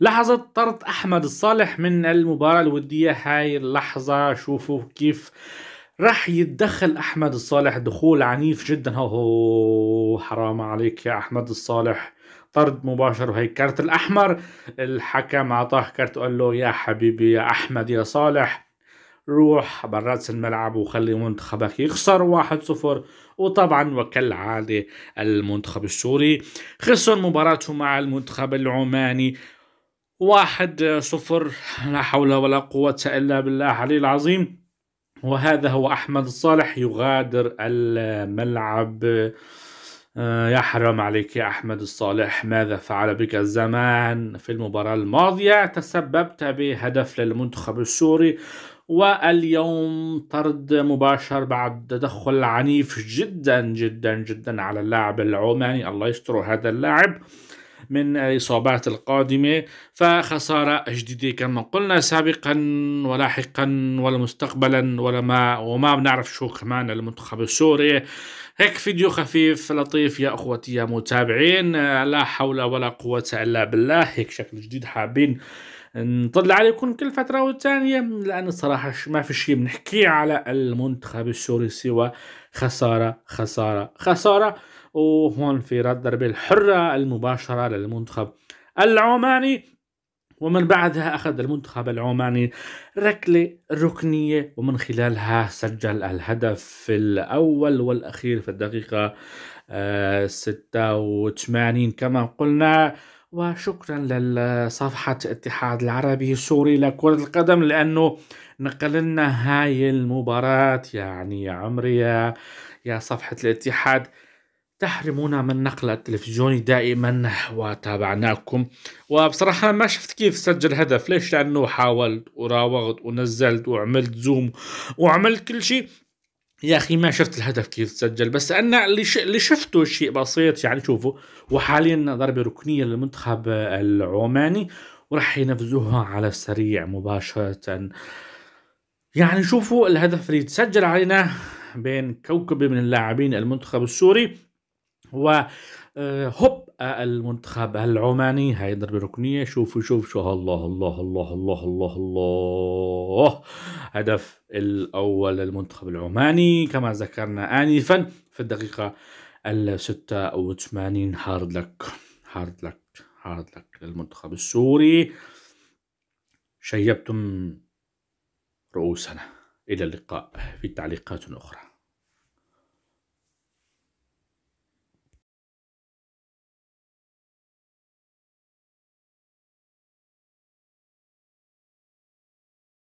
لحظة طرد أحمد الصالح من المباراة الودية. هاي اللحظة شوفوا كيف راح يتدخل أحمد الصالح دخول عنيف جدا. هو حرام عليك يا أحمد الصالح طرد مباشر وهي كارت الأحمر. الحكم أعطاه كارت قال له يا حبيبي يا أحمد يا صالح روح برات الملعب وخلي منتخبك يخسر واحد صفر. وطبعا وكالعادة المنتخب السوري خسر مباراته مع المنتخب العماني. واحد صفر لا حول ولا قوة إلا بالله العلي العظيم. وهذا هو أحمد الصالح يغادر الملعب. آه، يا حرام عليك يا أحمد الصالح ماذا فعل بك الزمان؟ في المباراة الماضية تسببت بهدف للمنتخب السوري واليوم طرد مباشر بعد تدخل عنيف جدا جدا جدا على اللاعب العماني. الله يستر هذا اللاعب. من الإصابات القادمة فخسارة جديدة كما قلنا سابقا ولاحقا ولا مستقبلا ولا ما وما بنعرف شو كمان المنتخب السوري. هيك فيديو خفيف لطيف يا أخوتي يا متابعين. لا حول ولا قوة إلا بالله. هيك شكل جديد حابين نطلع عليكم كل فترة والتانية لأن الصراحة ما في شيء بنحكيه على المنتخب السوري سوى خسارة خسارة خسارة. وهون في رد ضربة الحرة المباشرة للمنتخب العماني. ومن بعدها أخذ المنتخب العماني ركلة ركنية ومن خلالها سجل الهدف الأول والأخير في الدقيقة آه، ستة وثمانين كما قلنا. وشكرا لصفحة الاتحاد العربي السوري لكرة القدم لأنه نقل لنا هاي المباراة. يعني يا عمري يا صفحة الاتحاد. تحرمونا من نقل التلفزيوني دائما وتابعناكم. وبصراحة ما شفت كيف سجل هدف ليش؟ لأنه حاولت وراوغت ونزلت وعملت زوم وعملت كل شيء. يا أخي ما شفت الهدف كيف تسجل بس أنا اللي شفته شيء بسيط يعني شوفوا وحاليا ضربة ركنية للمنتخب العماني وراح ينفذوها على السريع مباشرة. يعني شوفوا الهدف اللي تسجل علينا بين كوكبه من اللاعبين المنتخب السوري. و آه، آه، المنتخب العماني هاي ضربة ركنية شوفوا شوف شو الله الله الله الله الله الله. هدف الأول للمنتخب العماني كما ذكرنا آنفا في الدقيقة الستة وثمانين. hard luck hard luck hard luck للمنتخب السوري. شيبتم رؤوسنا. إلى اللقاء في تعليقات أخرى.